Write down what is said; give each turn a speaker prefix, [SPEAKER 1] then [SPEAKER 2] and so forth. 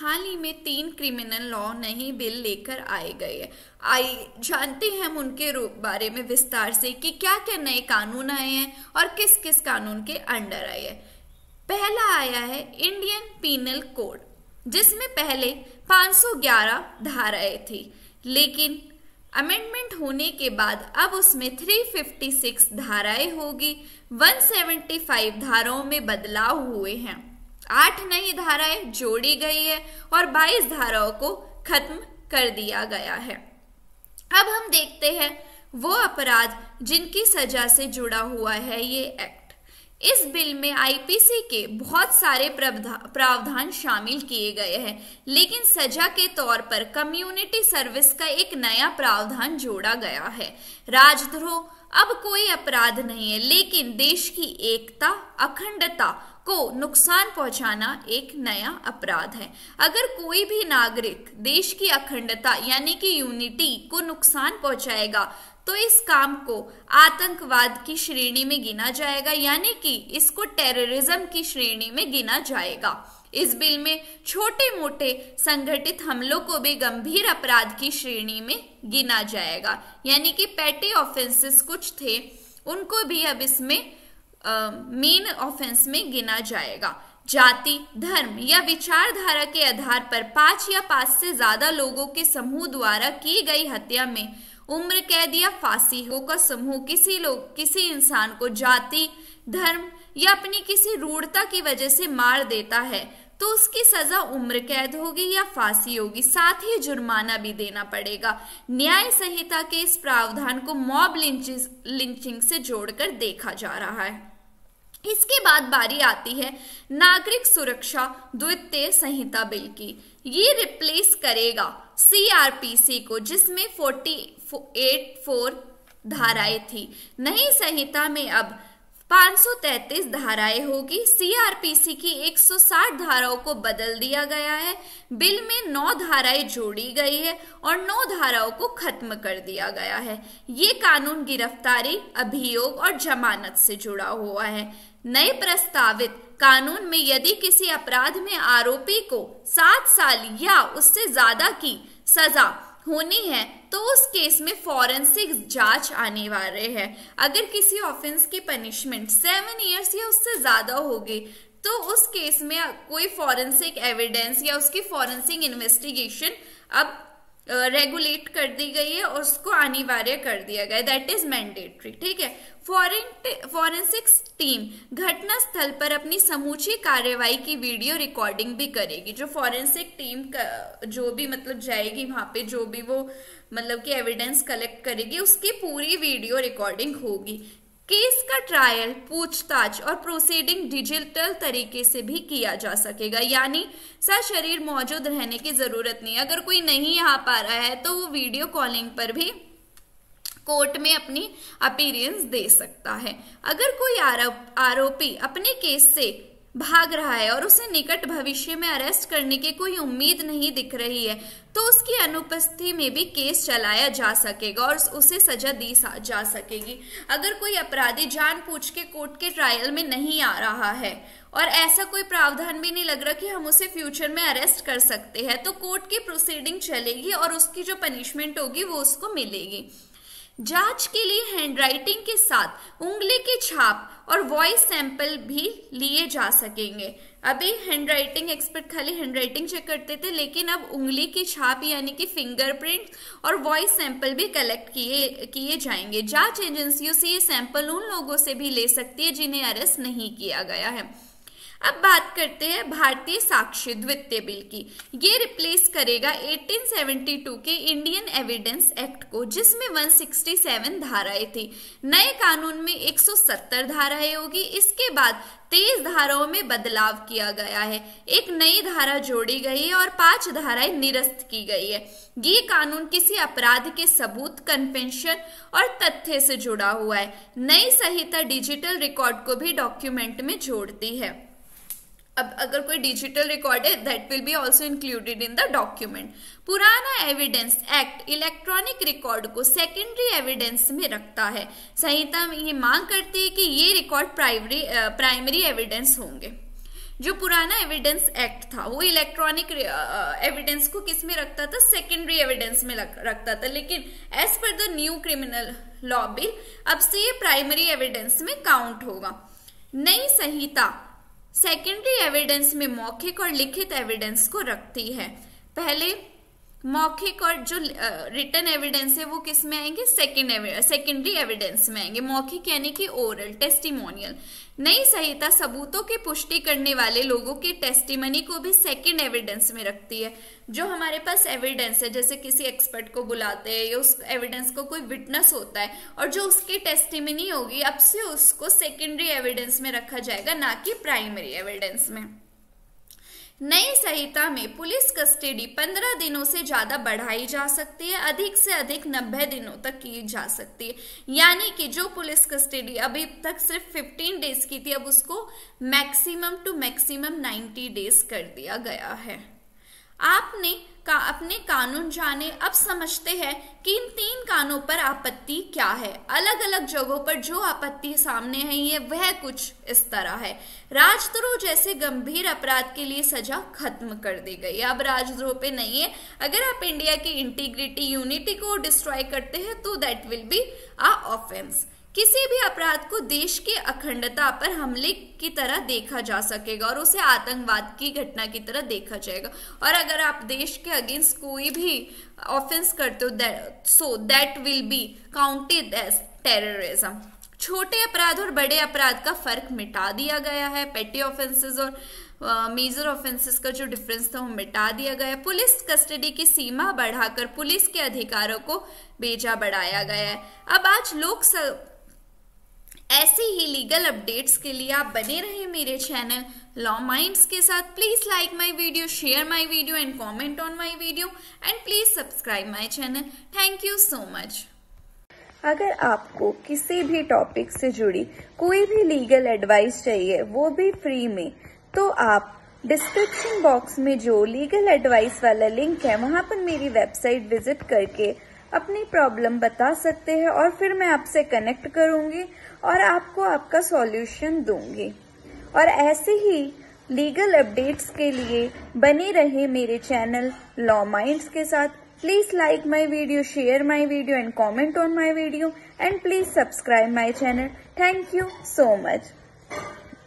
[SPEAKER 1] हाल ही में तीन criminal law नई बिल लेकर आए गए। आई, जानते हैं हम उनके बारे में विस्तार से कि क्या क्या नए कानून आए हैं और किस किस कानून के अंडर आए हैं। पहला आया है इंडियन पीनल कोड, जिसमें पहले 511 धाराएँ थी, लेकिन अमेंडमेंट होने के बाद अब उसमें 356 धाराएँ होगी। 175 धाराओं में बदलाव हुए हैं। आठ नई धाराएँ जोड़ी गई है और 22 धाराओं को खत्म कर दिया गया है। अब हम देखते हैं वो अपराध जिनकी सजा से जुड़ा हुआ है ये एक्ट। इस बिल में आईपीसी के बहुत सारे प्रावधान शामिल किए गए हैं, लेकिन सजा के तौर पर कम्युनिटी सर्विस का एक नया प्रावधान जोड़ा गया है। राजद्रोह अब कोई अपराध नहीं है, लेकिन देश की एकता, अखंडता को नुकसान पहुंचाना एक नया अपराध है। अगर कोई भी नागरिक देश की अखंडता, यानी कि यूनिटी को नुकसान पहुंचाएगा तो इस काम को आतंकवाद की श्रेणी में गिना जाएगा, यानी कि इसको टेररिज्म की श्रेणी में गिना जाएगा। इस बिल में छोटे मोटे संगठित हमलों को भी गंभीर अपराध की श्रेणी में गिना जाएगा। यानी कि पैटी ऑफेंसेस कुछ थे, उनको भी अब इसमें मेन ऑफेंस में गिना जाएगा। जाति, धर्म या विचारधारा के आधार पर पाँच या पाँच से ज़्यादा लोगों के समूह द्वारा की गई हत्या में उम्र कैद या फांसी का समूह किसी लोग, किसी इंसान को जाति, धर्म या अपनी किसी रूढ़ता की वजह से मार देता है। तो उसकी सजा उम्र कैद होगी या फांसी होगी, साथ ही जुर्माना भी देना पड़ेगा। न्याय संहिता के इस प्रावधान को मॉब लिंचिंग से जोड़कर देखा जा रहा है। इसके बाद बारी आती है नागरिक सुरक्षा द्वितीय संहिता बिल की। ये रिप्लेस करेगा सीआरपीसी को, जिसमें फोर्टी एट, फोर धाराएँ थी। नई संहिता में अब 533 धाराएँ होगी। सीआरपीसी की 160 धाराओं को बदल दिया गया है। बिल में नौ धाराएँ जोड़ी गई है और नौ धाराओं को खत्म कर दिया गया है। ये कानून गिरफ्तारी, अभियोग और जमानत से जुड़ा हुआ है। नए प्रस्तावित कानून में यदि किसी अपराध में आरोपी को सात साल या उससे ज़्यादा की सजा होनी है तो उस केस में फॉरेंसिक जाँच वाले है। अगर किसी ऑफेंस की पनिशमेंट सेवन ईयर्स या उससे ज़्यादा होगी तो उस केस में कोई फॉरेंसिक एविडेंस या उसकी फॉरेंसिक इन्वेस्टिगेशन अब रेगुलेट कर दी गई है और उसको अनिवार्य कर दिया गया दैट इज़ मैंडेटरी ठीक है? फॉरेंसिक्स टीम घटना स्थल पर अपनी समूची कार्यवाही की वीडियो रिकॉर्डिंग भी करेगी। जो फॉरेंसिक टीम जो भी मतलब जाएगी वहाँ पे, जो भी वो मतलब कि एविडेंस कलेक्ट करेगी, उसकी पूरी वीडियो रिकॉर्डिंग होगी। केस का ट्रायल पूछताछ और प्रोसीडिंग डिजिटल तरीके से भी किया जा सकेगा। यानी सर, शरीर मौजूद रहने की ज़रूरत नहीं। अगर कोई नहीं आ पा रहा है तो वो वीडियो कॉलिंग पर भी कोर्ट में अपनी अपीरियंस दे सकता है। अगर कोई आरोप, आरोपी अपने केस से भाग रहा है और उसे निकट भविष्य में अरेस्ट करने की कोई उम्मीद नहीं दिख रही है तो उसकी अनुपस्थिति में भी केस चलाया जा सकेगा और उसे सजा दी जा सकेगी। अगर कोई अपराधी जान पूछ के कोर्ट के ट्रायल में नहीं आ रहा है और ऐसा कोई प्रावधान भी नहीं लग रहा कि हम उसे फ्यूचर में अरेस्ट कर सकते हैं तो कोर्ट की प्रोसीडिंग चलेगी और उसकी जो पनिशमेंट होगी वो उसको मिलेगी। जाँच के लिए हैंडराइटिंग के साथ उंगली की छाप और वॉइस सैंपल भी लिए जा सकेंगे। अभी हैंडराइटिंग एक्सपर्ट खाली हैंडराइटिंग चेक करते थे, लेकिन अब उंगली की छाप यानी कि फिंगरप्रिंट और वॉइस सैंपल भी कलेक्ट किए किए जाएँगे। जाँच एजेंसियों से ये सैंपल उन लोगों से भी ले सकती है जिन्हें अरेस्ट नहीं किया गया है। अब बात करते हैं भारतीय साक्ष्य द्वितीय बिल की। ये रिप्लेस करेगा 1872 के इंडियन एविडेंस एक्ट को, जिसमें 167 धाराएँ थी। नए कानून में 170 धाराएँ होगी। इसके बाद तेईस धाराओं में बदलाव किया गया है। एक नई धारा जोड़ी गई है और पाँच धाराएँ निरस्त की गई है। ये कानून किसी अपराध के सबूत कन्वेंशन और तथ्य से जुड़ा हुआ है। नई संहिता डिजिटल रिकॉर्ड को भी डॉक्यूमेंट में जोड़ती है। अब अगर कोई डिजिटल रिकॉर्ड है that will be also included in the document पुराना एविडेंस एक्ट इलेक्ट्रॉनिक रिकॉर्ड को सेकेंडरी एविडेंस में रखता है। संहिता ये मांग करती है कि ये रिकॉर्ड प्राइमरी प्राइमरी एविडेंस होंगे। जो पुराना एविडेंस एक्ट था, वो इलेक्ट्रॉनिक एविडेंस को किसमें रखता था? सेकेंडरी एविडेंस में रखता था। लेकिन as per the new criminal law bill अब से ये प्राइमरी एविडेंस में काउंट होगा। नई संहिता सेकेंडरी एविडेंस में मौखिक और लिखित एविडेंस को रखती है। पहले मौखिक और जो रिटर्न एविडेंस है वो किसमें आएँगे? सेकेंड सेकेंडरी एविडेंस में आएँगे। मौखिक यानी कि ओरल टेस्टिमोनियल नई संहिता सबूतों की पुष्टि करने वाले लोगों की टेस्टिमनी को भी सेकेंड एविडेंस में रखती है। जो हमारे पास एविडेंस है, जैसे किसी एक्सपर्ट को बुलाते हैं या उस एविडेंस को कोई विटनेस होता है, और जो उसकी टेस्टिमनी होगी, अब से उसको सेकेंडरी एविडेंस में रखा जाएगा, ना कि प्राइमरी एविडेंस में। नई संहिता में पुलिस कस्टडी 15 दिनों से ज़्यादा बढ़ाई जा सकती है, अधिक से अधिक 90 दिनों तक की जा सकती है। यानी कि जो पुलिस कस्टडी अभी तक सिर्फ़ 15 डेज़ की थी, अब उसको मैक्सिमम टू मैक्सिमम 90 डेज़ कर दिया गया है। आपने का, अपने कानून जाने, अब समझते हैं कि इन तीन कानों पर आपत्ति क्या है। अलग अलग जगहों पर जो आपत्ति सामने है ये वह कुछ इस तरह है। राजद्रोह जैसे गंभीर अपराध के लिए सजा खत्म कर दी गई। अब राजद्रोह पे नहीं है। अगर आप इंडिया की इंटीग्रिटी यूनिटी को डिस्ट्रॉय करते हैं तो that will be a offence किसी भी अपराध को देश की अखंडता पर हमले की तरह देखा जा सकेगा और उसे आतंकवाद की घटना की तरह देखा जाएगा। और अगर आप देश के अगेंस्ट कोई भी ऑफेंस करते हो so that will be counted as terrorism छोटे अपराध और बड़े अपराध का फ़र्क मिटा दिया गया है। पेटी ऑफेंसेस और मेजर ऑफेंसेस का जो डिफरेंस था, वो मिटा दिया गया पुलिस कस्टडी की सीमा बढ़ाकर पुलिस के अधिकारों को बेजा बढ़ाया गया है। अब आज लोक ऐसे ही लीगल अपडेट्स के लिए आप बने रहे मेरे चैनल लॉ माइंड्स के साथ। Please like my video share my video and comment on my video and please subscribe my channel thank you so much
[SPEAKER 2] अगर आपको किसी भी टॉपिक से जुड़ी कोई भी लीगल एडवाइस चाहिए, वो भी फ्री में तो आप डिस्क्रिप्शन बॉक्स में जो लीगल एडवाइस वाला लिंक है, वहाँ पर मेरी वेबसाइट विज़िट करके अपनी प्रॉब्लम बता सकते हैं और फिर मैं आपसे कनेक्ट करूँगी और आपको आपका सॉल्यूशन दूँगी। और ऐसे ही लीगल अपडेट्स के लिए बने रहे मेरे चैनल लॉ माइंड्स के साथ। Please like my video share my video and comment on my video and please subscribe my channel thank you so much